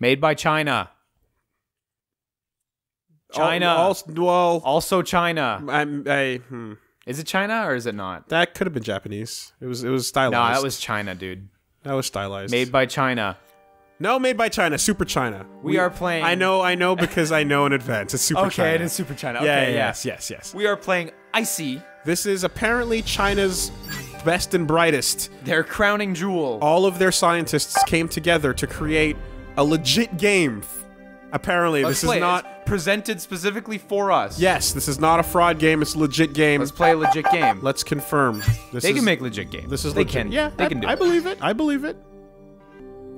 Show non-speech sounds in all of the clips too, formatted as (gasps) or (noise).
Made by China. China. Al- al- well, also China. I'm, I, hmm. Is it China or is it not? that could have been Japanese. It was. It was stylized. No, that was China, dude. that was stylized. Made by China. no, made by China. Super China. We are playing- I know. I know because I know in advance. It's Super (laughs) China. Okay, it is Super China. Yeah, Okay, yeah, yeah. yes, yes, yes. We are playing ICEY, This is apparently China's best and brightest. their crowning jewel. All of their scientists came together to create a legit game. Apparently, Let's this is not. Presented specifically for us. Yes, this is not a fraud game. It's a legit game. Let's play a legit game. Let's confirm. This they is, can make legit games. This is they legit. can. Yeah, they I, can do I it. believe it. I believe it.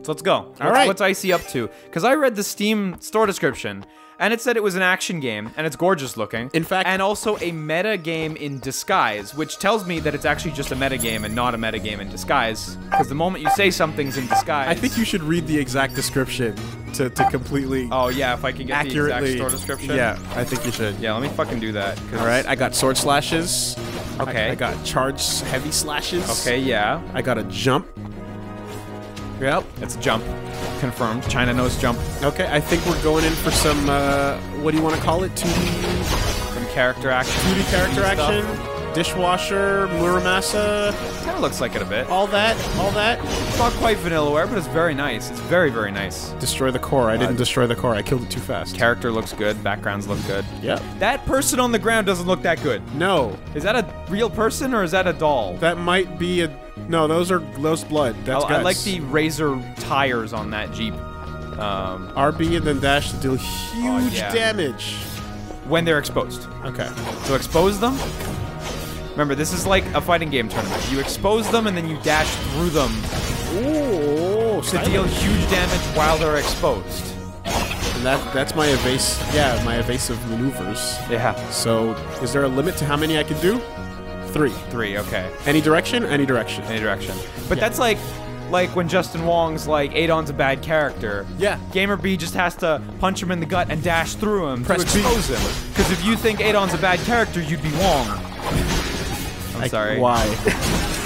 So let's go. All right. What's ICEY up to? Because I read the Steam store description, and it said it was an action game, and it's gorgeous looking. In fact- and also a meta game in disguise, which tells me that it's actually just a meta game and not a meta game in disguise. Because the moment you say something's in disguise, I think you should read the exact description to, to completely Oh yeah, if I can get the accurately. exact store description. Yeah, I think you should. Yeah, let me fucking do that. All right, I got sword slashes. Okay. I, I got charge heavy slashes. Okay. Yeah. I got a jump. Yep. It's a jump. Confirmed. China knows jump Okay, I think we're going in for some, uh, what do you want to call it? 2D, from character action. 2D character stuff. action, dishwasher, Muramasa, Kind of looks like it a bit. all that, all that. It's not quite Vanillaware, but it's very nice. It's very, very nice. Destroy the core. I didn't destroy the core. I killed it too fast. Character looks good. Backgrounds look good. Yep. That person on the ground doesn't look that good. No, Is that a real person or is that a doll? that might be a. No, those are those blood. That's I, I like the razor tires on that Jeep. Um, RB and then dash to deal huge yeah. damage. when they're exposed. Okay. So expose them. Remember, this is like a fighting game tournament. You expose them and then you dash through them Ooh, to deal huge damage while they're exposed. And that that's my evasive. Yeah, my evasive maneuvers. Yeah. So, is there a limit to how many I can do? Three. Three, okay. Any direction? Any direction. Any direction. But Yeah. that's like like when Justin Wong's like Adon's a bad character. Yeah. GamerBee just has to punch him in the gut and dash through him Press to B. expose him. Because if you think Adon's a bad character, you'd be Wong. I'm Like, sorry. Why? (laughs)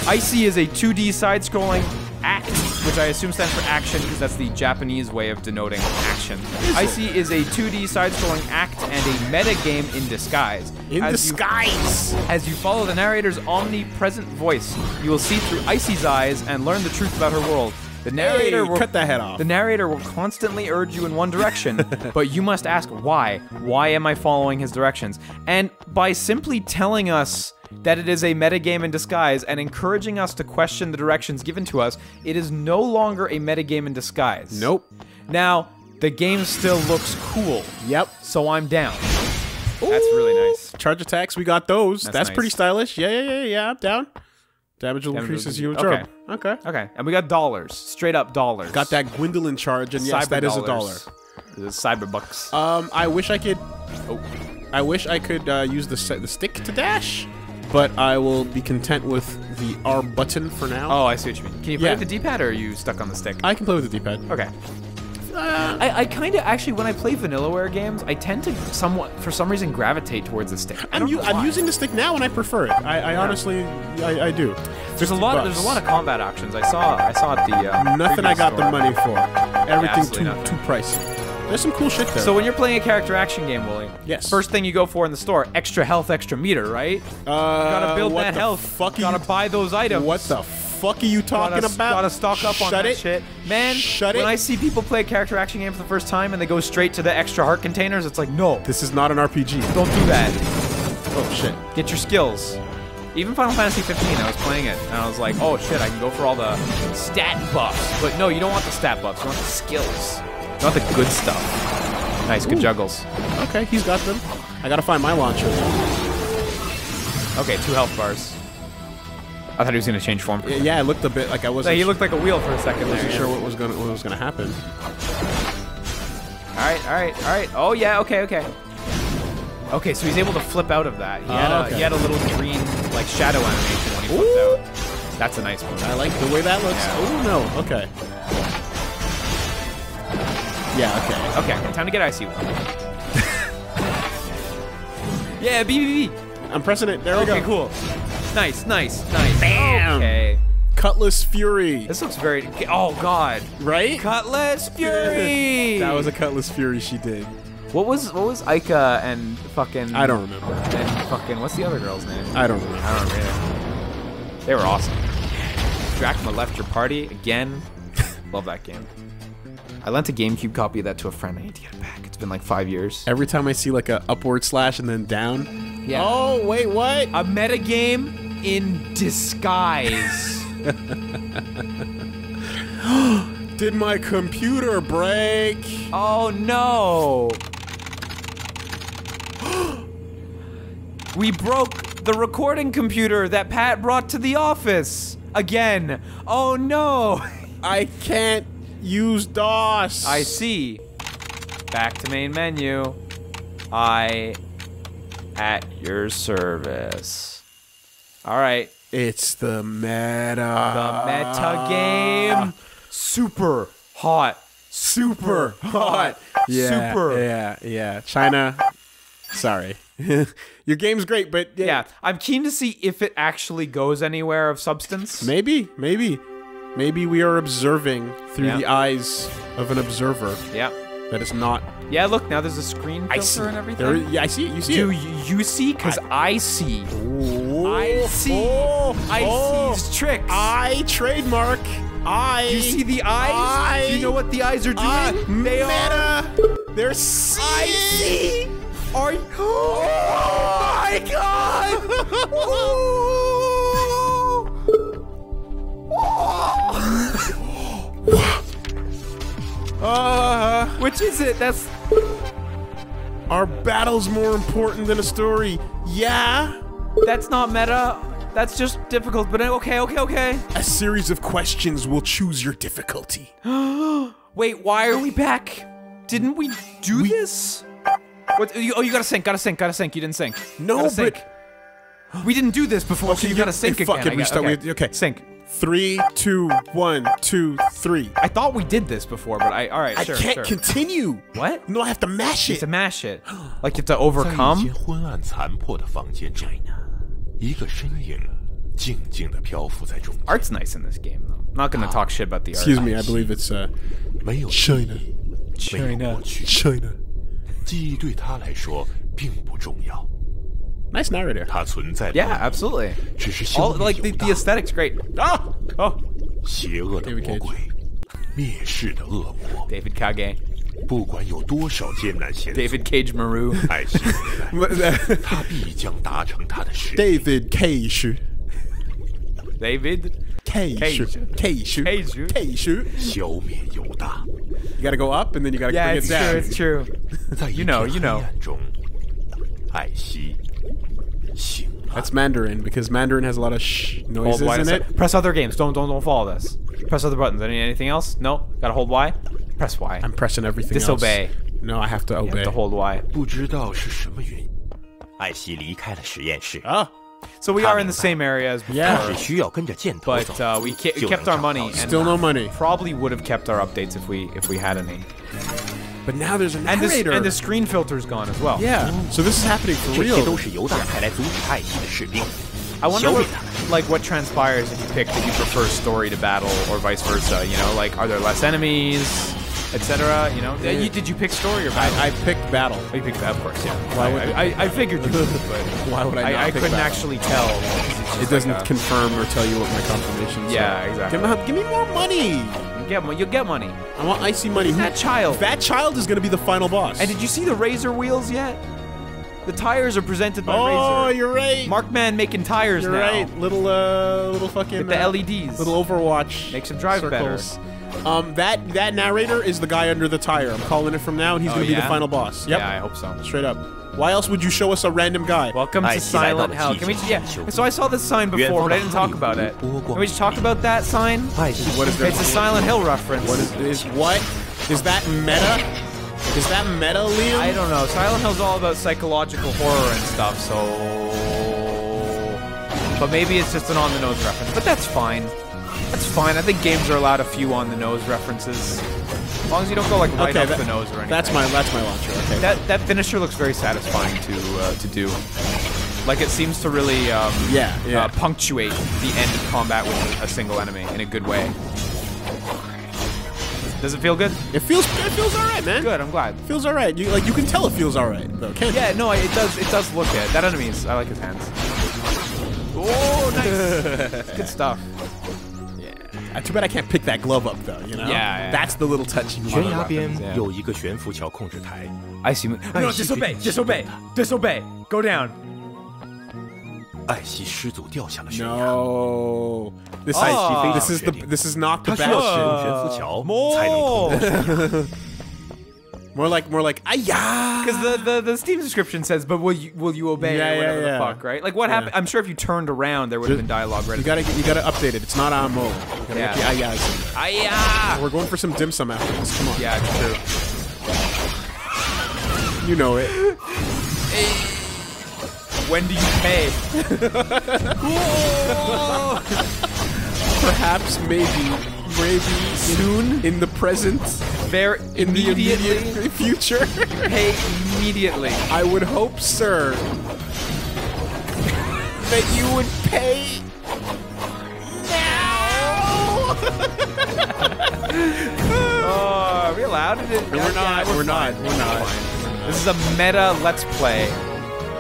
ICEY is a 2D side-scrolling act, which I assume stands for action because that's the Japanese way of denoting action. ICEY is a 2D side-scrolling act and a meta game in disguise. In As you- disguise. as you follow the narrator's omnipresent voice, you will see through ICEY's eyes and learn the truth about her world. The narrator Hey, will cut that head off. The narrator will constantly urge you in one direction, (laughs) but you must ask why. Why am I following his directions? And by simply telling us that it is a metagame in disguise and encouraging us to question the directions given to us, it is no longer a metagame in disguise. Nope. Now, the game still looks cool, Yep. so I'm down. That's really nice. Charge attacks. We got those. That's That's, nice. pretty stylish. Yeah, yeah, yeah, yeah. I'm down. Damage will Damage increase will- as you okay. absorb. Okay. Okay, and we got dollars, straight up dollars. Got that Gwendolyn charge, and yes, Cyber that is a dollar. dollars. Cyber bucks. Um, I wish I could. Oh, I wish I could uh, use the se- the stick to dash, but I will be content with the R button for now. oh, I see what you mean. Can you play yeah. with the D-pad, or are you stuck on the stick? I can play with the D-pad. okay. I, I kind of actually, when I play Vanillaware games, I tend to somewhat, for some reason, gravitate towards the stick. I I'm, don't u- know I'm using the stick now, and I prefer it. I, I honestly, I, I do. There's a lot. There's a lot of combat options. I saw. I saw at the. Uh, Nothing I got store. the money for. Everything absolutely too nothing. too pricey. There's some cool shit there. So when you're playing a character action game, Woolie, Yes. first thing you go for in the store, extra health, extra meter, right? uh, gotta build what that the health. Fuck are gotta buy those items. What the fuck are you talking gotta, about? Gotta stock up on Shut that it. shit, man. Shut when it. I see people play a character action game for the first time and they go straight to the extra heart containers, it's like, no, This is not an RPG. don't do that. Oh shit. Get your skills. Even Final Fantasy 15, I was playing it and I was like, oh shit, I can go for all the stat buffs. But no, you don't want the stat buffs. You want the skills. You want the good stuff. Nice, good juggles. Okay, he's got them. I gotta find my launcher. Okay, two health bars. I thought he was gonna change form. Yeah, it looked a bit like I wasn't. he looked like a wheel for a second there. wasn't yeah. sure what was gonna what was gonna happen. All right, all right, all right. Oh yeah, okay, okay. Okay, so he's able to flip out of that. He had, Oh, a, okay. he had a little green like shadow animation when he flipped Ooh. out. That's a nice one. I like the way that looks. Yeah. Oh no. Okay. Yeah. Okay. Okay, time to get icy. One. (laughs) yeah, B B B. I'm pressing it. There we go. Okay, cool. Nice, nice, nice. Bam. Okay. Cutlass Fury, This looks very. Oh God. right? Cutlass Fury. (laughs) that was a Cutlass Fury she did. What was what was Aika and fucking? I don't remember. And fucking what's the other girl's name? I don't remember. I don't remember. They were awesome. Drachma left your party again. (laughs) Love that game. I lent a GameCube copy of that to a friend. I need to get it back. It's been like five years. Every time I see like a upward slash and then down. Yeah. Oh wait, what? A metagame in disguise. (laughs) Did my computer break? oh no. we broke the recording computer that Pat brought to the office. Again. Oh no. I can't use DOS. I see. Back to main menu. I at your service. All right. It's the meta. The meta game. Super hot. Super hot. Yeah, Super. Yeah, yeah. China. Sorry. (laughs) Your game's great, but yeah, Yeah, I'm keen to see if it actually goes anywhere of substance. Maybe, maybe, maybe we are observing through Yeah. the eyes of an observer Yeah. That is not. Yeah, look, now there's a screen I see. filter and everything. There, yeah, I see it. You see Do it. you, you see? Because I, see. Oh, I see. oh, I oh. see's tricks. I trademark. I. you see the eyes? I. Do you know what the eyes are doing? Ah, they are. meta. They're seeing. I see. Are you? Oh my god! (laughs) Uh, Which is it? That's are battles more important than a story? Yeah. that's not meta. That's just difficult. But okay, okay, okay. A series of questions will choose your difficulty. (gasps) Wait, why are we back? Didn't we do this? What? You, oh, you gotta sync, Gotta sync. Gotta sync. You didn't sync. No, gotta sync. but- (gasps) we didn't do this before. Okay, so you you- gotta sync hey, fuck again. it, we okay. okay. Sync. Three, two, one, two, three. I thought we did this before, but I. All right, I sure, can't sure. continue. What? No, I have to mash You it. have to mash it. Like you have to 在一 overcome. 间昏暗残破的房间中，一个身影静静地漂浮在中间， Art's nice in this game, though. Not gonna talk shit about the art. Excuse me, I believe it's uh 没有 China. 没有过去， China. 记忆对他来说并不重要， Nice narrator. Yeah, absolutely. All, like the, the aesthetics, great. Ah! Oh, David Cage. David Cage Maru，爱惜未来，他必将达成他的事。David Cage，David Cage，Cage，Cage，Cage，消灭犹大。You gotta go up and then you gotta yeah, bring it down. Yeah, it's true. It's true. You know, you know. 爱惜 That's Mandarin because Mandarin has a lot of shh Hold noises Y to in say- it. Press other games. Don't don't don't follow this. Press other buttons. Any anything else? No. Gotta hold Y. Press Y. I'm pressing everything Disobey. else. No, I have to You obey. have to hold Y. 不知道是什么原因，艾希离开了实验室， Ah, So we are in the same area as before, Yeah. 只需要跟着箭头 but 走 uh, we ke- 就 kept 能 our 找 money 到 and still no money. probably would have kept our updates if we if we had any. But now there's a narrator. And, this, and the screen filter's gone as well. Yeah. So this is happening for real. I wonder what, like what transpires if you pick that you prefer story to battle or vice versa. You know, like are there less enemies, etc. You know, you, did you pick story or battle? I, I picked battle. Oh, you picked battle, of course. Yeah. Why would I, I, I figured you would, but (laughs) why would I? Not I, I couldn't battle? actually tell. It doesn't like a, confirm or tell you what my confirmation. Yeah, exactly. Give me, give me more money get mo- you'll get money. I want icy money. Who- That child. That child is going to be the final boss. And did you see the Razer wheels yet? The tires are presented by oh, Razer. you're right. Markman making tires you're now. right. Little, uh, little fucking With the uh, LEDs. Little Overwatch. Makes him drive better. circles. Um, that that narrator is the guy under the tire. I'm calling it from now, and he's Oh, going to be yeah? the final boss. Yep. Yeah, I hope so. Straight up. Why else would you show us a random guy? Welcome I to Silent know, Hell. Can we? a Yeah. So I saw this sign before, but I didn't talk about it. Can we just talk about that sign? What is there? It's a Silent Hill reference. What is is what? Is that meta? Is that meta, Liam? I don't know. Silent Hill's all about psychological horror and stuff, so. But maybe it's just an on the nose reference. But that's fine. That's fine. I think games are allowed a few on the nose references. As long as you don't go like right okay, up that- the nose or anything. that's my that's my launcher. Okay. That that finisher looks very satisfying to uh, to do. Like it seems to really um, Yeah, yeah. Uh, punctuate the end of combat with a single enemy in a good way. Does it feel good? It feels it feels all right, man. Good. I'm glad. Feels all right. You like you can tell it feels all right though, can't Yeah, no, it does. It does look good. That enemy is. I like his hands. (laughs) Oh, nice. good stuff. you? Uh, too bad I can't pick that glove up though. You know. Yeah, yeah. That's the little touchy 悬 part. 崖边 yeah. 有一个悬浮桥控制台， I see. No, no, disobey, disobey, disobey. Go down. 艾希失足掉下了悬崖。 No. This, Oh. this is the this is not the 他需要使 bastion. 用悬浮桥才能通过悬崖。 (laughs) More like more like ayah. Because the, the, the Steam description says, "But will you will you obey?" Yeah, or whatever yeah, yeah. the fuck, right? Like what happened? I'm sure if you turned around, there would have been dialogue right. You gotta you gotta update it. It's not on mode. Yeah. get the ayahs in there. Aya! We're going for some dim sum after this. Come on. Yeah, it's true. You know it. When do you pay? (laughs) (laughs) Perhaps maybe maybe soon in the present There in the immediately immediate future. (laughs) pay immediately. I would hope, sir, that you would pay now. (laughs) Oh, are we allowed to? we're Yeah, not. we're We're not. fine. We're not. This is a meta let's play.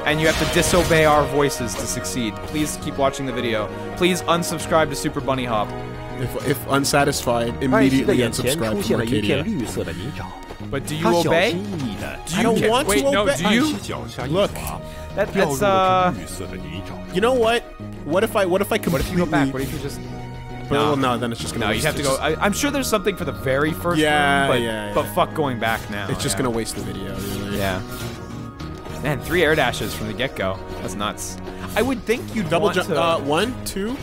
And you have to disobey our voices to succeed. Please keep watching the video. Please unsubscribe to Super Bunny Hop. If, if unsatisfied, immediately unsubscribe from Arcadia. But do you obey? Do you want wait, to no, obey? do you? Look, that, that's uh. You know what? What if I? What if I completely? What if you go back? What if you just? But, no. Well, no, then it's just gonna. No, you have to go. I, am sure there's something for the very first yeah, room, but, yeah, yeah. but fuck going back now. It's just yeah. gonna waste the video, really. Yeah. Man, three air dashes from the get go. That's nuts. I would think you'd double jump. Uh, one, two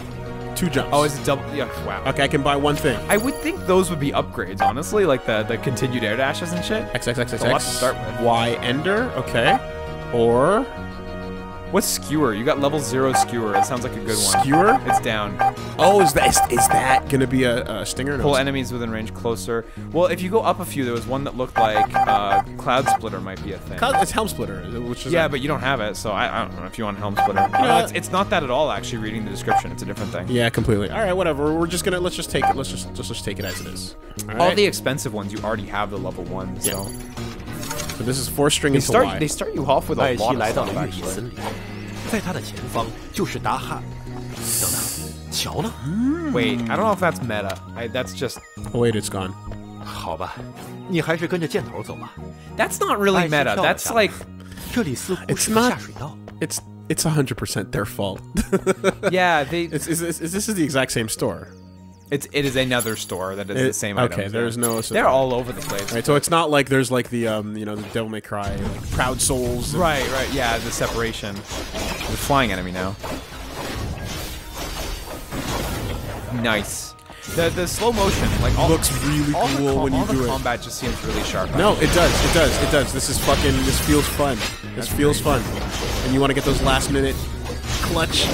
two jumps. oh, is it double? Yeah. Wow. okay. I can buy one thing. I would think those would be upgrades, honestly, like the the continued air dashes and shit. X X X X X. to start with. Y ender. Okay. Or What's skewer? You got level zero skewer. It sounds like a good one. skewer. It's down. Oh, is that is, is that gonna be a, a stinger? Pull enemies within range closer. Well, if you go up a few, there was one that looked like uh, Cloud Splitter might be a thing. Cloud- It's Helm Splitter, which is Yeah, but you don't have it, so I, I don't know if you want Helm Splitter. No, know it's, it's not that at all. Actually, reading the description, it's a different thing. yeah, completely. All right, whatever. We're just gonna let's just take it. Let's just just let's take it as it is. All All right. the expensive ones, you already have the level one. So so this is four string they into start Y. they start you off with a 艾希 lot 来 of 到了 stuff 玉米 actually. 森林，在他的前方就是达汉。等等，桥呢？ Wait, I don't know if that's meta. I, that's just oh, wait, it's gone. 好吧，你还是跟着箭头走吧。 that's not really 艾希 meta. 跳了 That's 下来 like 这里似乎 It's 是个 not- 下水道。 It's it's hundred percent their fault. yeah, they (laughs) it's, it's, it's, this is the exact same store. it's it is another store that is It- the same okay, items, there's no- They're all over the place. Right, so it's not like there's like the um you know the Devil May Cry like Proud Souls. Right, right, yeah, the separation. The flying enemy now. Nice. The the slow motion, like all Looks really all cool when you do it. all the combat just seems really sharp. No, it does. It does. It does. This is fucking. This feels fun. This feels fun. And you want to get those last minute clutch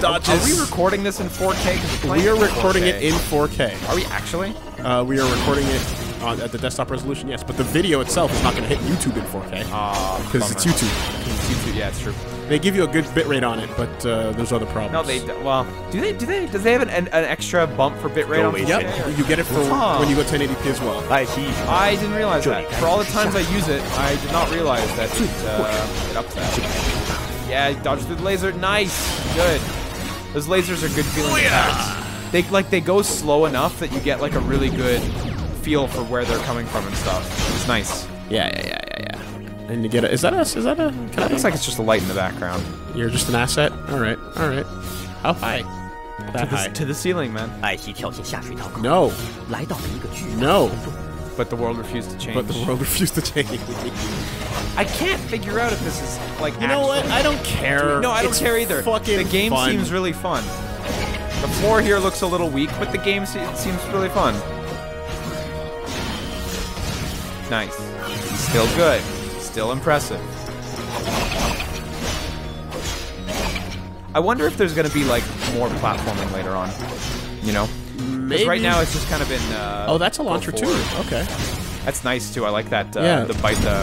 dodges. Are, we recording this in 4K? We are recording 4K. it in 4K. Are we actually? Uh, we are recording it on, at the desktop resolution, yes. But the video itself is not going to hit YouTube in 4K. Ah, because uh, it's YouTube. It's YouTube, yeah, it's true. They give you a good bitrate on it, but uh, there's other problems. No, they well, do they? Do they? Does they have an, an, extra bump for bitrate no, on? Yep, or? you get it for huh. when you go 1080p as well. I see. I didn't realize that. For all the times I use it, I did not realize that it, uh, it ups that. Yeah, dodge through the laser. Nice. Good. Those lasers are good feeling attacks. They like they go slow enough that you get like a really good feel for where they're coming from and stuff. It's nice. Yeah, yeah, yeah, yeah, yeah. And you get a, is that a, is that a? Can that looks like it's just a light in the background. You're just an asset. All right, all right. How high? That to high. To the ceiling, man. No. No. But the world refused to change. But the world refused to change. I can't figure out if this is like. You know what? I don't care. No, I don't It's care either. Fucking the game fun. seems really fun. The floor here looks a little weak, but the game se- seems really fun. Nice. Still good. Still impressive. I wonder if there's gonna be like more platforming later on. You know? 'Cause right now it's just kind of been. Uh, Oh, that's a launcher too. Okay. That's nice too. I like that. Uh, Yeah. The bite. The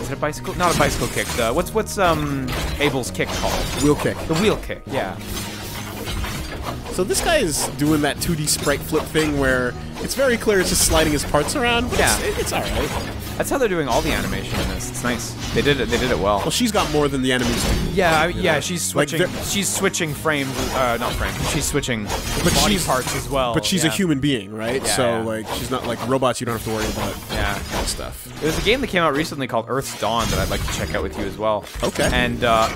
is it a bicycle? Not a bicycle kick. The, what's what's um Abel's kick called? Wheel kick. The wheel kick. Yeah. So this guy is doing that 2D sprite flip thing where it's very clear it's just sliding his parts around. But Yeah. it's, it's all right. That's how they're doing all the animation in this. It's nice. They did it. They did it well. Well, she's got more than the enemies do. Yeah, I, yeah. know, She's switching. they're- she's switching frames. Uh, not frames. She's switching But body she's- parts as well. But she's a human being, right? Yeah, so yeah. like she's not like robots. You don't have to worry about Yeah. that stuff. There's a game that came out recently called Earth's Dawn that I'd like to check out with you as well. Okay. And uh,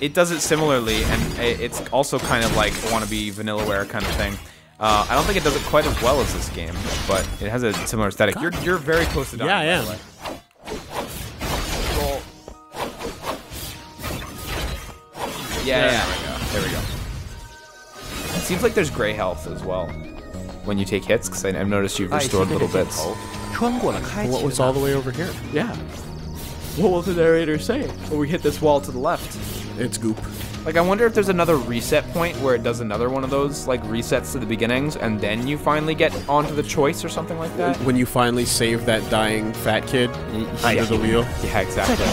it does it similarly, and it's also kind of like a wannabe Vanillaware kind of thing. Uh, I don't think it does it quite as well as this game, but it has a similar aesthetic. You're you're very close to dying. Yeah, I am. Way. Yeah, yeah, There we go. It seems like there's gray health as well when you take hits, because I've noticed you've restored little bits. What was all the way over here? Yeah. What will the narrator say when we hit this wall to the left? It's goop. Like, I wonder if there's another reset point where it does another one of those, like, resets to the beginnings, and then you finally get onto the choice or something like that? When you finally save that dying fat kid under the wheel. Yeah, exactly.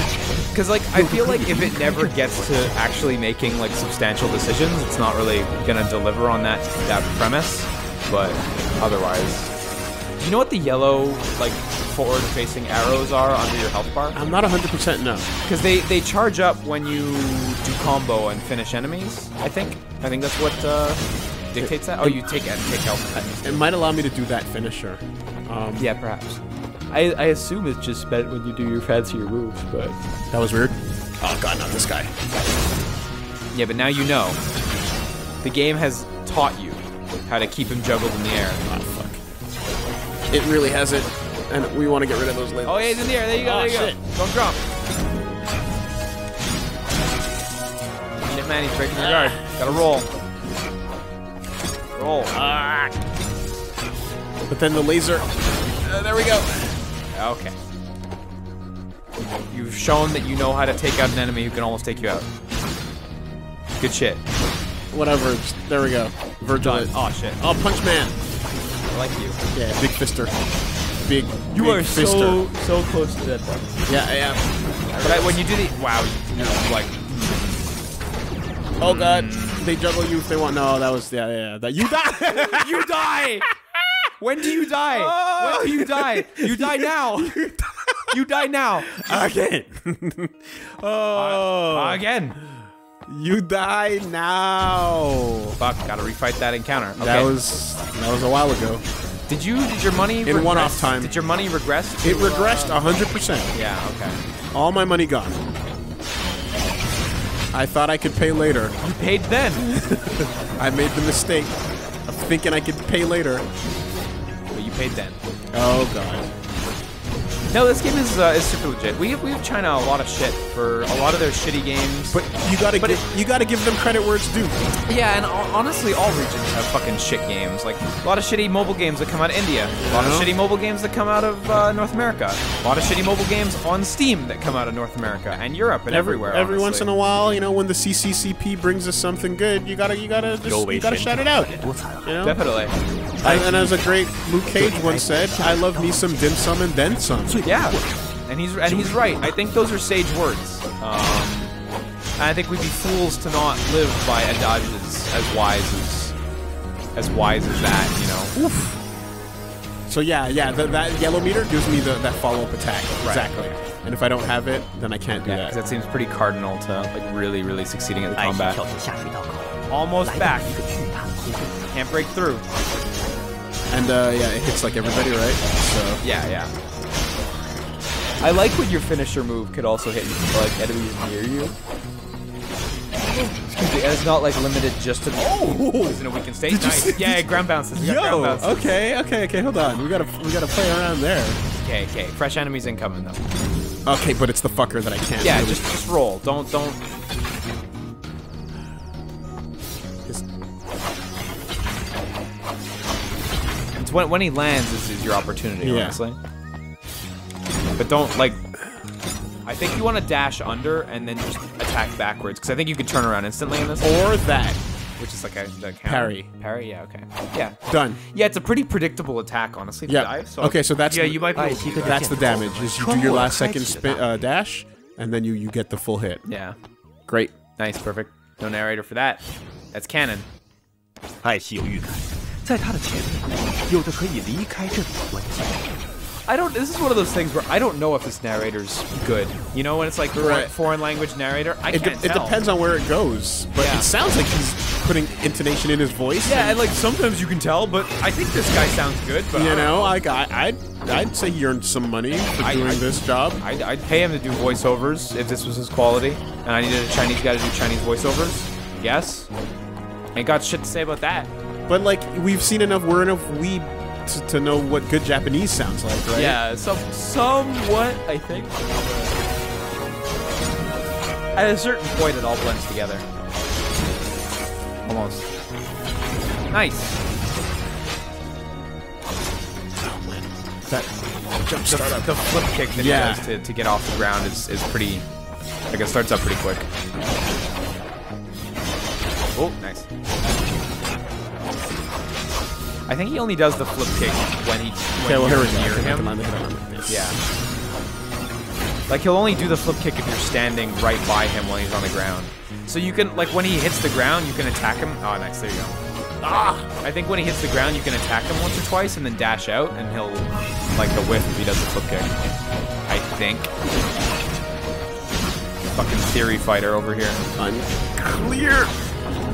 Because, like, I feel like if it never gets to actually making, like, substantial decisions, it's not really gonna deliver on that, that premise, but otherwise. Do you know what the yellow, like, forward-facing arrows are under your health bar? I'm not 100% no. Because they, they charge up when you do combo and finish enemies, I think. I think that's what uh, dictates that. Oh, you take take health. It might allow me to do that finisher. Um, Yeah, perhaps. I, I assume it's just spent when you do your fancier moves, but That was weird. Oh god, not this guy. Yeah, but now you know. The game has taught you how to keep him juggled in the air. Oh fuck. It really hasn't. And we want to get rid of those labels. Oh, yeah, he's in the air. There you go. Oh, there you shit. go. Don't drop. Shit, man, he's breaking your guard. Gotta roll. Roll. Ah. But then the laser. Uh, there we go. Okay. You've shown that you know how to take out an enemy who can almost take you out. Good shit. Whatever. There we go. Virgil. Done. Oh shit. Oh, Punch Man. I like you. Yeah, big fister. Big. You are fister. so so close to that button. Yeah, I am. But I, when you do the wow, you, you like Oh god. Mm. They juggle you if they want. No, that was yeah, yeah. yeah. That you die. (laughs) you die. When do you die? Oh. When do you die? You die (laughs) now. You die now. Again. (laughs) oh. Uh, again. you die now. Fuck. Gotta refight that encounter. Okay. That was that was a while ago. Did you? Did your money? In one-off time. Did your money regress? to, It regressed uh, hundred percent. yeah. Okay. All my money gone. I thought I could pay later. You paid then. (laughs) I made the mistake of thinking I could pay later. but you paid then. Oh god. No, this game is uh, is super legit. We we have China a lot of shit for a lot of their shitty games. But you gotta But gi- you gotta give them credit where it's due. yeah, and ho- honestly, all regions have fucking shit games. Like a lot of shitty mobile games that come out of India, a lot of shitty mobile games that come out of uh, North America, a lot of shitty mobile games on Steam that come out of North America and Europe and everywhere. Every honestly. once in a while, you know, when the CCCP brings us something good, you gotta you gotta just you gotta shout it out. You know? Definitely. I, and as a great Luke Cage once said, I love me some dim sum and then some. Yeah, and he's and he's right. I think those are sage words. Um, and I think we'd be fools to not live by adages as wise as as wise as that. You know. Oof. So yeah, yeah, the, that yellow meter gives me the, that follow-up attack. Right. Exactly. And if I don't have it, then I can't do yeah, that. That seems pretty cardinal to like really, really succeeding at the combat. Almost back. Can't break through. And uh, yeah, it hits like everybody, right? So Yeah, yeah. I like when your finisher move could also hit like enemies near you. Excuse me, and it's not like limited just to. Oh! He's in a weakened state. Nice. Yeah, ground bounces. We got ground Yo, bounces. okay, okay, okay. Hold on, we gotta we gotta play around there. Okay, okay. Fresh enemies incoming though. Okay, but it's the fucker that I can't. Yeah, really- just just roll. Don't don't. when when he lands is, is your opportunity, Yeah. honestly. But don't like. I think you want to dash under and then just attack backwards because I think you can turn around instantly in this, or that. which is like a the counter. Parry. Parry, yeah, okay, yeah, Done. yeah. It's a pretty predictable attack, honestly. to Yeah. dive, so Okay, so that's yeah, the- you might be. I Able to see do the that. That's the damage. Is you do your last second spin uh, dash, and then you you get the full hit. Yeah. Great. Nice, perfect. No narrator for that. That's canon. 艾希有预感， 在他的前面有着可以离开这里的关系。 I don't. This is one of those things where I don't know if this narrator's good. You know, when it's like foreign, Right. foreign language narrator, I It, de- can't it tell. depends on where it goes, but Yeah. it sounds like he's putting intonation in his voice. Yeah, and like sometimes you can tell, but I think this guy sounds good. But I You don't know, like I, I'd, I'd say he earned some money for I- doing I- this job. I'd, I'd pay him to do voiceovers if this was his quality, and I needed a Chinese guy to do Chinese voiceovers. Yes. Ain't got shit to say about that. But like, we've seen enough, we're enough we to, to know what good Japanese sounds like, right? Yeah, some somewhat, I think. At a certain point, it all blends together. Almost. Nice. That jump The, start up. the flip kick that Yeah. he does to, to get off the ground is, is pretty. Like it starts up pretty quick. Oh, nice. I think he only does the flip kick when he when Okay, well you're near him. come on, hit him. Yeah. Like he'll only do the flip kick if you're standing right by him when he's on the ground. So you can like when he hits the ground, you can attack him. Oh, nice. There you go. Ah! I think when he hits the ground, you can attack him once or twice and then dash out, and he'll like the whiff if he does the flip kick. I think. Fucking theory fighter over here. Unclear.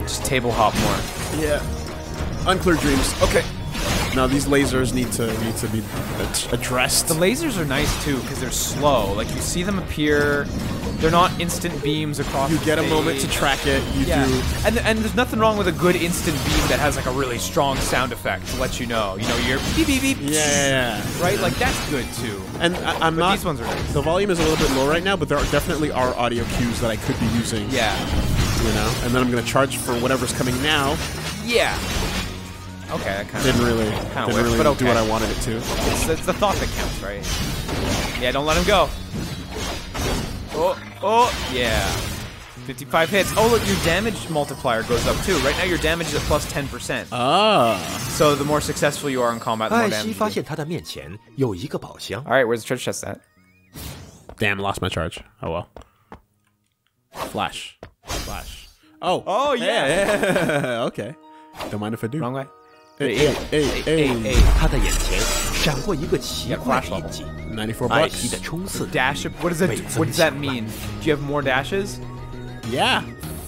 Just table hop more. Yeah. Unclear dreams. Okay. Now these lasers need to need to be addressed. The lasers are nice too because they're slow. Like you see them appear, they're not instant beams across. you get a moment to track it. You Yeah, do. and and there's nothing wrong with a good instant beam that has like a really strong sound effect to let you know. You know, you're beep beep beep. Yeah. Right, like that's good too. And I, I'm But not. these ones are nice. The volume is a little bit low right now, but there are definitely are audio cues that I could be using. Yeah, You know, and then I'm gonna charge for whatever's coming now. yeah. Okay, that kind of didn't really kind of didn't really but okay. do what I wanted it to. It's, it's, the thought that counts, right? Yeah, don't let him go. Oh, oh, yeah. 55 hits. Oh, look, your damage multiplier goes up too. Right now, your damage is at plus 10%. Ah. So the more successful you are in combat, the more damage. All right, where's the treasure chest at? Damn, lost my charge. Oh well. Flash, flash. Oh. Oh yeah. yeah. (laughs) okay. Don't mind if I do. Wrong way. Hey, hey, hey, hey. 他的眼前闪过一个奇怪的印记。 94艾 bucks. 希的冲刺 Dash. What does that? What does that mean? Do you have more dashes? Yeah.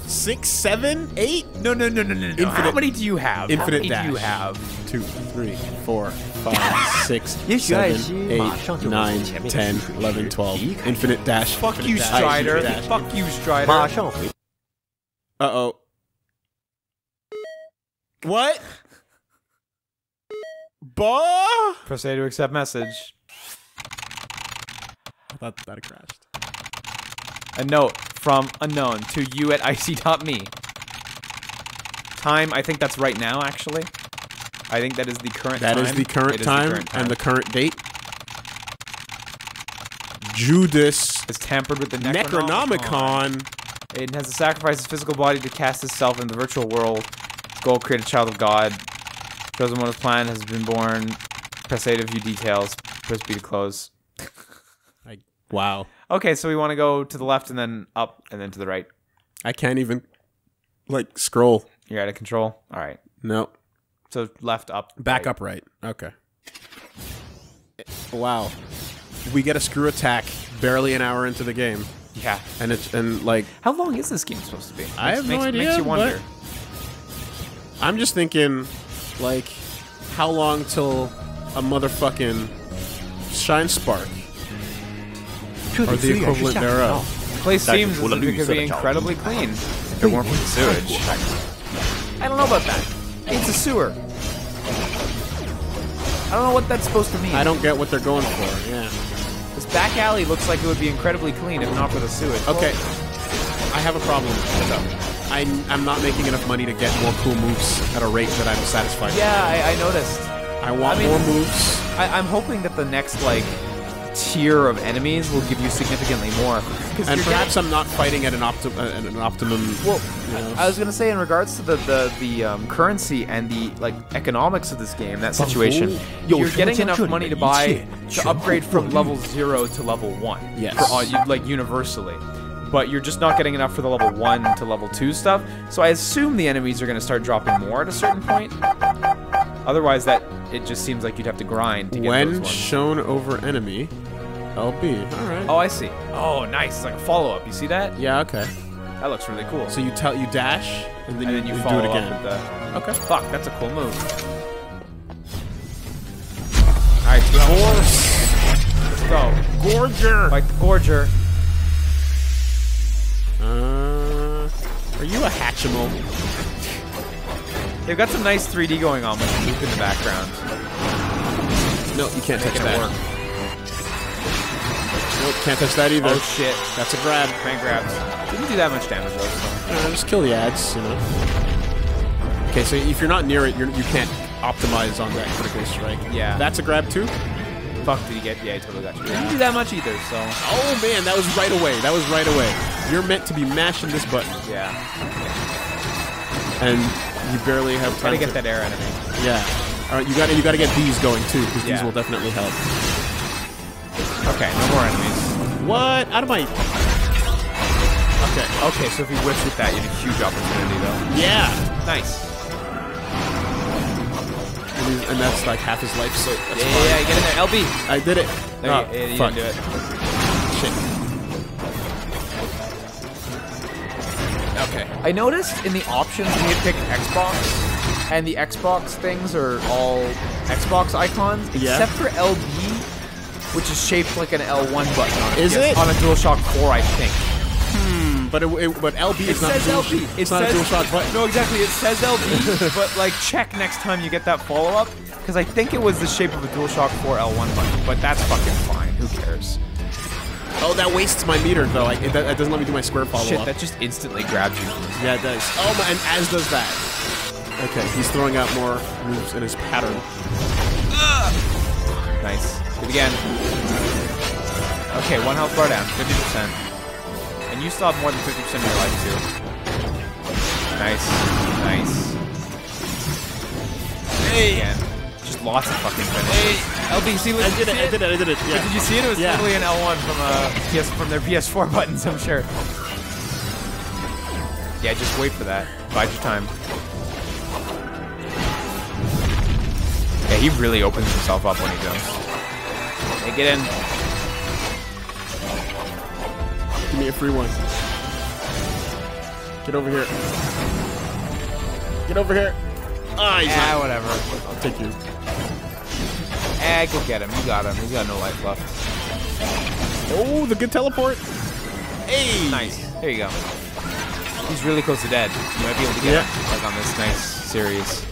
Six, seven, eight, No, no, no, no, no, no. How Infinite- many do you have? infinite How many do you dash. have? two, three, four, five, (laughs) six, 也许艾 seven, 希 eight, 马上就能 nine, 从前面的 ten, 水 eleven, 池 twelve. 离开， Infinite dash. Fuck you, infinite dash, Strider. infinite dash. Fuck you, 马 Strider. 上回 Uh oh. What? Bah? Press A to accept message. I thought that had crashed. A note from unknown to you at ic.me. Time, I think that's right now, actually. I think that is the current That time. is the current, It is time, current and the current date. Judas It's tampered with the Necronomicon. Necronomicon. Aiden has to sacrifice his physical body to cast himself in the virtual world. His goal, create a child of God. Shows him what his plan has been born. Press A to view details. Press B to close. I, wow. Okay, so we want to go to the left and then up and then to the right. I can't even like scroll. You're out of control. All right. No. So left, up, Back right. up right. Okay. Wow. We get a screw attack barely an hour into the game. Yeah. And it's and like How long is this game supposed to be? I have no makes, idea, Makes you wonder. I'm just thinking like, how long till a motherfucking shine spark or the equivalent thereof? Place seems as if it could be incredibly clean if it weren't for the sewage. I don't know about that. It's a sewer. I don't know what that's supposed to mean. I don't get what they're going for, yeah. This back alley looks like it would be incredibly clean if not for the sewage. Okay. I have a problem with that. I, am not making enough money to get more cool moves at a rate that I'm satisfied yeah, with. Yeah, I, I, noticed. I want I mean, more moves. I, am hoping that the next, like, tier of enemies will give you significantly more. And perhaps I'm not fighting at an, opti uh, at an optimum... Well, you know. I was going to say, in regards to the, the, the um, currency and the, like, economics of this game, that situation, you're getting enough money to buy... to upgrade from level 0 to level 1. Yes. For all, like, universally. But you're just not getting enough for the level one to level two stuff. So I assume the enemies are gonna start dropping more at a certain point. Otherwise, that it just seems like you'd have to grind to get those when shown over enemy, LB. All right. Oh, I see. Oh, nice. It's like a follow up. You see that? Yeah. Okay. That looks really cool. So you tell you dash and then, and you, then you, you follow do it up again. with the. Okay. Fuck, that's a cool move. Alright, Let's go. Gorger. Fight the Gorger. Are you a Hatchimal? They've got some nice 3D going on with the loop in the background. No, you can't touch Making that. work. Nope, can't touch that either. Oh shit. That's a grab. Man grabs. Didn't do that much damage though, so. Just kill the ads, you know. Okay, so if you're not near it, you're, you can't optimize on that critical strike. Yeah. That's a grab too? Fuck, did he get? Yeah, he totally got you. Didn't do that much either, so. Oh man, that was right away. That was right away. You're meant to be mashing this button, Yeah. and you barely have time Gotta get that air enemy. Yeah. All right, you got to you got to get these going too, because these will definitely help. Okay, no more enemies. What? Out of my. Okay. Okay, so if he whiffs with that, you have a huge opportunity though. Yeah. Nice. And, he's, and that's like half his life, so that's Yeah, fine. yeah, yeah, get in there. LB. I did it. No, oh, you, ah, you fuck. didn't do it. Shit. Okay. I noticed in the options when you pick Xbox, and the Xbox things are all Xbox icons, Yeah. except for LB, which is shaped like an L1 button on a Is PS it? on a DualShock 4, I think. Hmm, but it, it, but LB It is not says dual, LB. It It's not says, a dual shock button. No, exactly. It says LB, (laughs) but like check next time you get that follow up, because I think it was the shape of a DualShock 4 L1 button. But that's fucking fine. Who cares? Oh, that wastes my meter though. I, it, that, doesn't let me do my square follow Shit, that just instantly grabs you. Yeah, it does. Oh, my, and as does that. Okay, he's throwing out more moves in his pattern. Nice. Do it again. Okay, one health bar down, 50%. And you still have more than 50% of your life, too. Nice. Nice. Hey! Again. Just lots of fucking finish. Hey! LB, see what I did it. I did it. I did it. Yeah. Did you see it? It was Yeah. totally an L1 from uh, PS from their PS4 (laughs) buttons, I'm sure. Yeah, just wait for that. Bide your time. Yeah, he really opens himself up when he jumps. Hey, get in. Give me a free one. Get over here. Get over here. Ah, he's Ah, whatever. I'll take you. Ah, go get him. You got him. He's got no life left. Oh, the good teleport. Hey. Nice. There you go. He's really close to dead. You might be able to get Yeah. him, like on this nice series.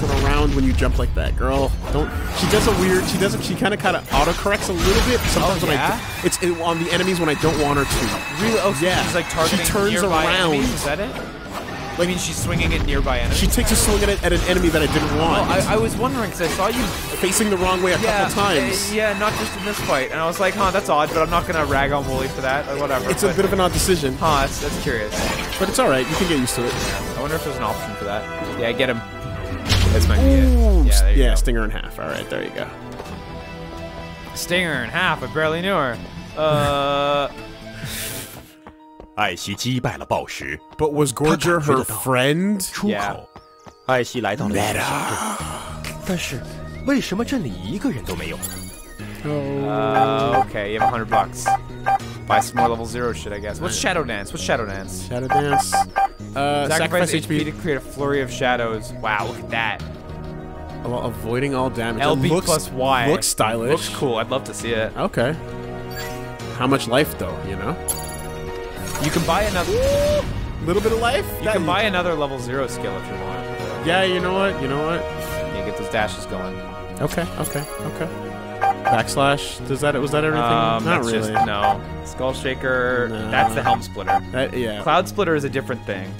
I want you to turn around when you jump like that, girl. Don't. She does a weird. She does. A, she kind of kind of autocorrects a little bit. Sometimes Oh, when yeah? I. It's it, on the enemies when I don't want her to. Really? Oh, Yeah. she's like targeting She turns nearby around. enemies? Is that it? I mean, she's swinging at nearby enemies. She takes a swing at, it, at an enemy that I didn't Oh, want. I, I was wondering because I saw you. facing the wrong way a Yeah, couple times. uh, yeah, not just in this fight, and I was like, huh, that's odd, but I'm not gonna rag on Woolie for that or whatever. It's a bit of an odd decision, Huh, that's, that's curious. but it's all right. You can get used to it. I wonder if there's an option for that. Yeah, get him. This might be Ooh, it. Yeah, there you yeah, go. stinger in half. All right, there you go. Stinger in half. I barely knew her. Uh, (laughs) (laughs) 艾希击败了暴食， But was Gorger 他感觉 her 得到 friend? 出 Yeah. 口。艾希来到了一个小镇，但是为什么镇里一个人都没有？ uh, okay, you have a hundred bucks. Buy some more level zero shit, I guess. What's Shadow Dance? What's Shadow Dance? Shadow dance. Uh, Sacrifice, sacrifice, HP to create a flurry of shadows. Wow, look at that. while avoiding all damage. It LB looks, plus Y. Looks stylish. Looks cool. I'd love to see it. Okay. How much life though? You know, You can buy another. little bit of life. You can buy another level zero skill if you want. Yeah, you know what? You know what? You get those dashes going. Okay, okay, okay. Backslash. Does that was that everything? Um, Not really. just no. Skull Shaker. No. That's the Helm Splitter. That- yeah. Cloud Splitter is a different thing.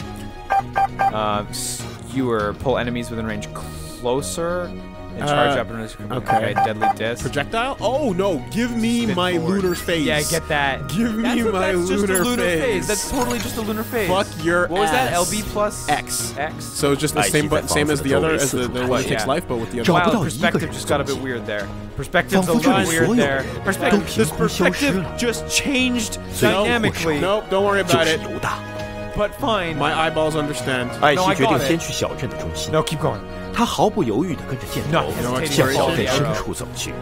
Um, skewer. Pull enemies within range closer and charge uh, up and okay. okay. Deadly disc. Projectile? Oh no! Give me Spin my forward. lunar phase. Yeah, get that. Give me that's, my that's lunar, just a lunar phase. phase. That's totally just a lunar phase. Fuck your. What ass. was that? LB plus X. X. So just the I same, button, same as the other, as the, the one that takes life, but with the other. Wow, perspective just got a bit weird there. Perspective's a little weird there. Perspective. This perspective just changed dynamically. Nope. Don't worry about it 犹大。 But fine. My eyeballs understand. 艾 No, 希 I 决 got 定 it. 先去小镇的中心， no, keep going. 他毫不犹豫地跟着箭 No, 头 You know what? hesitating Sorry, 向 at all. 深 The 深 arrow. 处走去。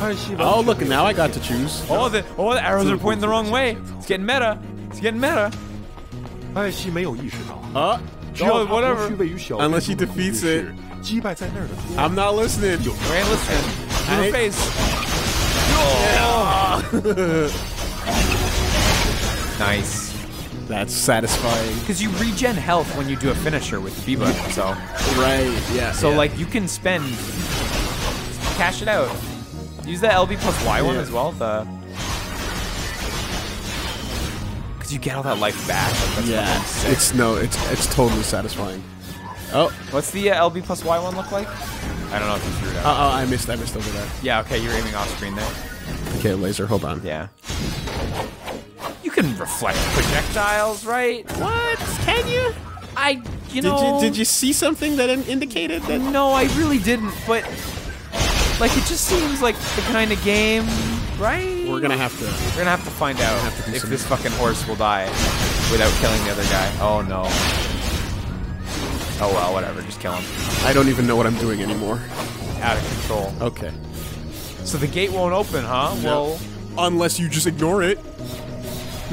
艾希 Oh, look, now I got to choose. Oh, the oh, the arrows are pointing the wrong way. It's getting meta. It's getting meta. 艾希没有意识到， Uh, 只要 Oh, 他 whatever. 不去位于小镇 Unless he 中心 defeats 的是击败在那儿的多 I'm not listening. We ain't listening. Lunar I- phase. (laughs) Nice. That's satisfying. Because you regen health when you do a finisher with the B button, so Right, yeah. so yeah. like you can spend cash it out. Use the LB plus Y one as well. The because you get all that life back. Like, Yeah, it's no, it's it's totally satisfying. Oh, What's the uh, LB plus Y one look like? I don't know if you threw it uh, oh, I missed, I missed over there. yeah, okay, you're aiming off screen there. Okay, laser, hold on. Yeah. You can reflect projectiles, right? What? Can you? I, you Did know. you did you see something that indicated that? No, I really didn't. But like, it just seems like the kind of game, right? We're gonna have to. We're gonna have to find out to if some- this fucking horse will die without killing the other guy. Oh no. Oh well, whatever. Just kill him. I don't even know what I'm doing anymore. Out of control. Okay. So the gate won't open, huh? Well, Unless you just ignore it.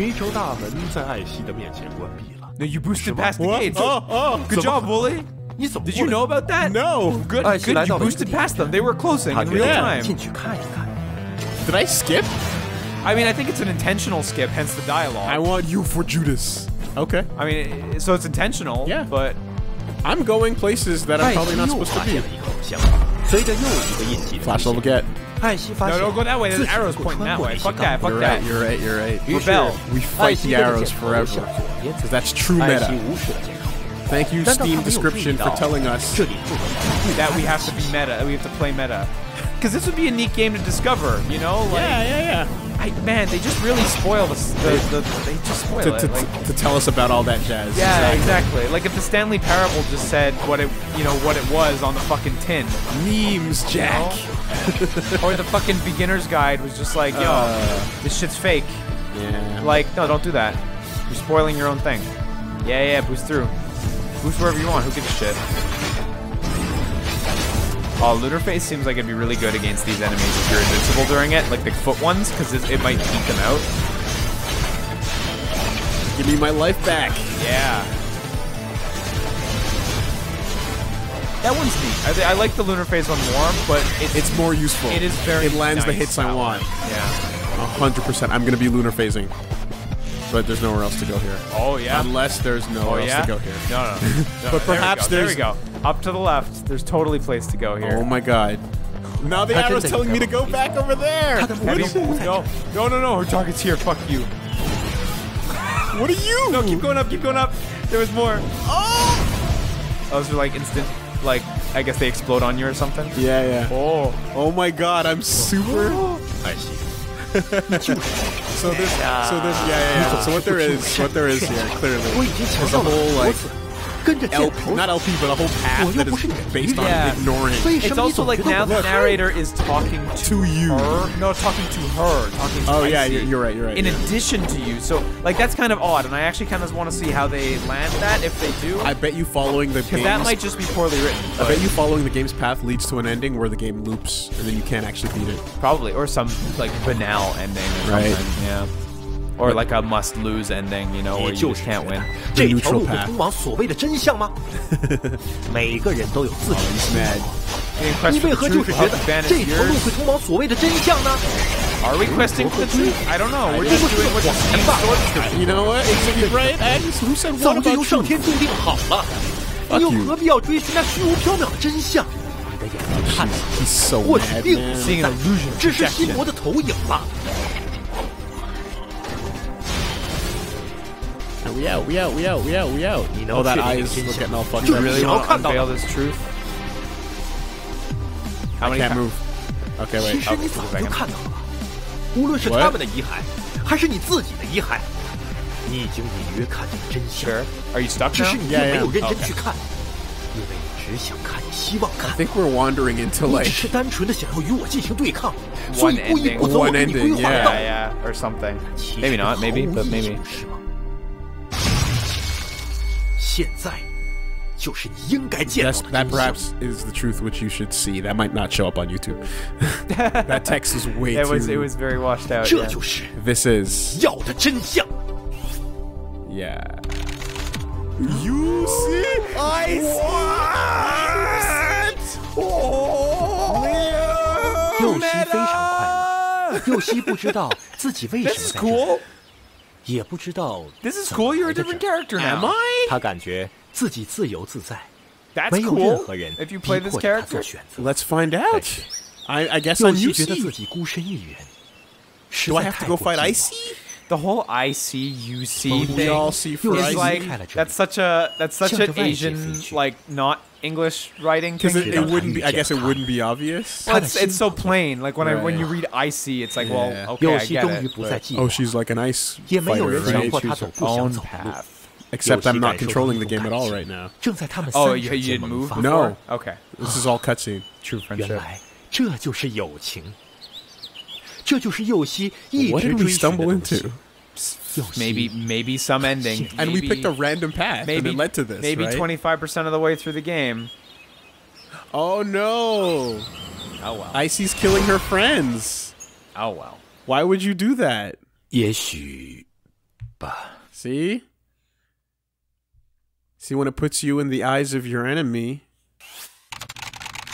民州大门在艾希的面前关闭了。No, you boosted past the gates. Oh, oh, good job, Woolie. 你怎么 Did you know about that? No. Good. good. You boosted past them. They were closing in real time. 进去看一看。Did I skip? I mean, I think it's an intentional skip, hence the dialogue. I want you for Judas. Okay. I mean, so it's intentional. Yeah. But I'm going places that I'm probably not supposed to be. Flash level get. 艾希发 no, 现 don't go that way. 自 The 己 (laughs) arrow's 能够 pointing 穿 that 过 way. 这些 Fuck 道 that. 路 Fuck You're that. right. You're right. You're right. Rebel. We 艾 fight 希 the 跟着 arrows 箭头 forever. 向左边走 Because that's true 艾希 meta. 无视了箭头， Thank you, 难道他 Steam 没有注意 description, 到 for telling us. 这里不可能 That we have to be meta. We have to play meta. Because this would be a neat game to discover. You know, like, Yeah, yeah, I, man, they just really spoil the, the, the they just spoil. To, it. to, like- to tell us about all that jazz. yeah, exactly. Like if the Stanley Parable just said what it, you know, what it was on the fucking tin, Memes, Jack. (laughs) or the fucking beginner's guide was just like, yo, uh. this shit's fake. Yeah. Like, no, don't do that. You're spoiling your own thing. Yeah, yeah, boost through. Boost wherever you want. Who gives a shit? Oh, Lunar Phase seems like it'd be really good against these enemies if you're invincible during it, like the foot ones, because it, it might beat them out. Give me my life back. Yeah. That one's neat. I, I like the Lunar Phase one more, but it, It's more useful. it is very It lands the hits I want. Yeah. 100%. I'm going to be lunar phasing. But there's nowhere else to go here. Oh yeah. Unless there's oh nowhere yeah. else to go here. No, no. no. (laughs) no But perhaps there there's-. There we go. Up to the left. There's totally place to go here. Oh my god. Now the arrow's telling me to go back over there. What no, no, no, no. Her target's here. Fuck you. what are you? No, keep going up. Keep going up. There was more. Oh. Those are like instant. Like I guess they explode on you or something. Yeah, yeah. Oh. Oh my god. I'm super. (gasps) I see. (laughs) so this, so this, yeah, yeah, yeah. So what there is, what there is here, clearly, is a whole like good LP, not LP, but a whole path that is based on yeah. ignoring. It's also like now the narrator is talking to, to you. Her. No, talking to her. Talking to oh ICEY, yeah, you're, you're, right. You're right. In yeah. addition to you, so like that's kind of odd, and I actually kind of want to see how they land that if they do. I bet you following the because that might just be poorly written. I bet you following the game's path leads to an ending where the game loops and then you can't actually beat it. Probably, or some like banal ending. right. Something. Yeah. Or like a must lose ending, you know, where you 就 just 是 can't win. 这条 neutral 路会 path 通往所谓的真相吗？每个人都有自己的. Being quest 你为 the 何就是觉得这条路会通往所谓的真相呢？Are we questing for the truth? I don't know. We're just doing what the Steam Sword You know what? It's, you're right, Ed. Who said what 早就由上天注定好了，你又何必要追寻那虚无缥缈的真相？你的眼睛看到的或许并.不 Seeing 存在只是心魔的投影吧。We out, we out, we out, we out, we out. You know, oh, that shit, eye is it's getting all fucked You up. I really Shall want to cut unveil down. this truth. How I many can't ti- move. Okay, 其 wait. 实你早 okay, 就 second. 看到了，无论是 What？他们的遗骸，还是你自己的遗骸，你已经隐约看见了真相， Sure. Are you stuck 只 now? 是你 Yeah, 并没有 yeah. 认真去看，因为你只想看，希望 I 看。 think we're wandering into 你 like 只是单纯的想要与我进行对抗，所以 One 故意 ending. 不走我 One 给你 ending, 规划的 yeah. 道 Yeah, 路。 yeah, or something. 其实 Maybe not. 毫 Maybe, 无 but 意义 maybe. 是吗？现在就是你应该见到 Yes, 的 that 真相。 perhaps is the truth which you should see. That might not show up on YouTube. (laughs) that text is way It (laughs) too. was it was very washed out. 这 yeah. 就是 This is 要的真相。 yeah. You see? I see. 右西非常快乐，右西不知道自己为什 This 么 is 在这里， cool. this is cool. You're a different character now. Am I? 他感觉自己自由自在，没 That's cool. If you play this character, let's find out. I guess 有 I'm 时觉得自 ICEY. 己孤身一人，实 Do I have to go fight ICEY? The whole ICUC We thing all see for is Icy. like 开了这里 that's such a that's such 向 an 着外界 Asian 飞去 like not English writing Because thing. it, to it do. wouldn't be. I guess it 他 wouldn't be obvious. Well, it's, it's so plain. Like when I when Right. you read icy, it's like, Yeah. well, okay, 右 I 西 get 终于 it. 不再 but 寂 Oh, 寞， she's like an ice 也没有 fighter, 人强 right? 迫他走不想 own 走路。 path. Except I'm not 右西感受 controlling 到 the 一种 game at 感 all 情 right now. 正在他们 Oh, 三 you, 者 you 间 didn't 萌 move 发。 before? No. Okay. This is all cutscene. True 原 friendship. 来这就是友情， 这就是右希一直追寻的东西。Maybe maybe some ending, and maybe, we picked a random path, maybe, and it led to this. Maybe twenty five percent of the way through the game. Oh no! Oh well. ICEY's killing her friends. Oh well. Why would you do that? 也许吧。See, see when it puts you in the eyes of your enemy.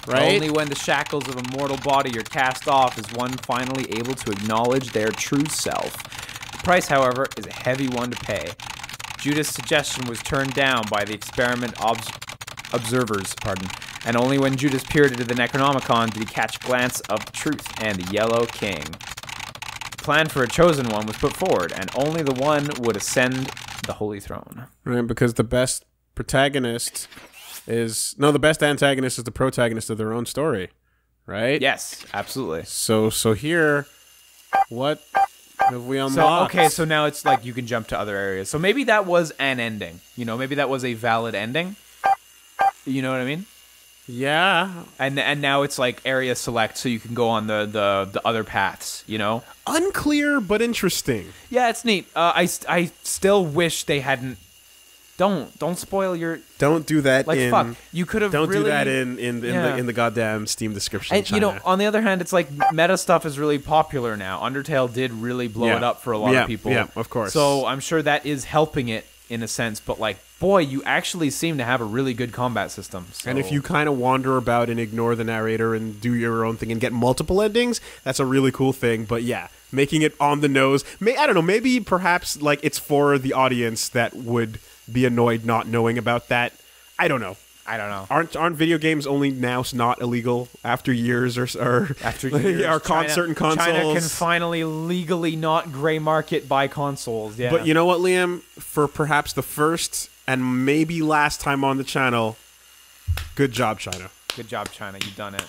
Right? Only when the shackles of a mortal body are cast off is one finally able to acknowledge their true self. The price, however, is a heavy one to pay. Judas' suggestion was turned down by the experiment obs- observers, pardon, and only when Judas peered into the Necronomicon did he catch a glance of truth and the Yellow King. The plan for a chosen one was put forward, and only the one would ascend the Holy Throne. Right, because the best protagonist is no, the best antagonist is the protagonist of their own story, right? Yes, absolutely. So, so here, what have we unlocked? So okay, so now it's like you can jump to other areas. So maybe that was an ending. You know, maybe that was a valid ending. You know what I mean? yeah, And and now it's like area select, so you can go on the the, the other paths. You know? unclear but interesting. Yeah, it's neat. Uh, I I still wish they hadn't. Don't don't spoil your Don't do that. like in, fuck. You could have Don't really, do that in in, in Yeah. the in the goddamn Steam description. And you know, on the other hand, it's like meta stuff is really popular now. Undertale did really blow Yeah. it up for a lot Yeah, of people. yeah, of course. So I'm sure that is helping it in a sense. But like, boy, you actually seem to have a really good combat system. So. And if you kind of wander about and ignore the narrator and do your own thing and get multiple endings, that's a really cool thing. But yeah, making it on the nose, may I don't know, maybe perhaps like it's for the audience that would be annoyed not knowing about that. I don't know. I don't know. Aren't aren't video games only now not illegal after years or or After (laughs) years, are con- China- certain consoles? China can finally legally not gray market buy consoles. Yeah, But you know what, Liam? For perhaps the first and maybe last time on the channel, good job, China. good job, China. You've done it.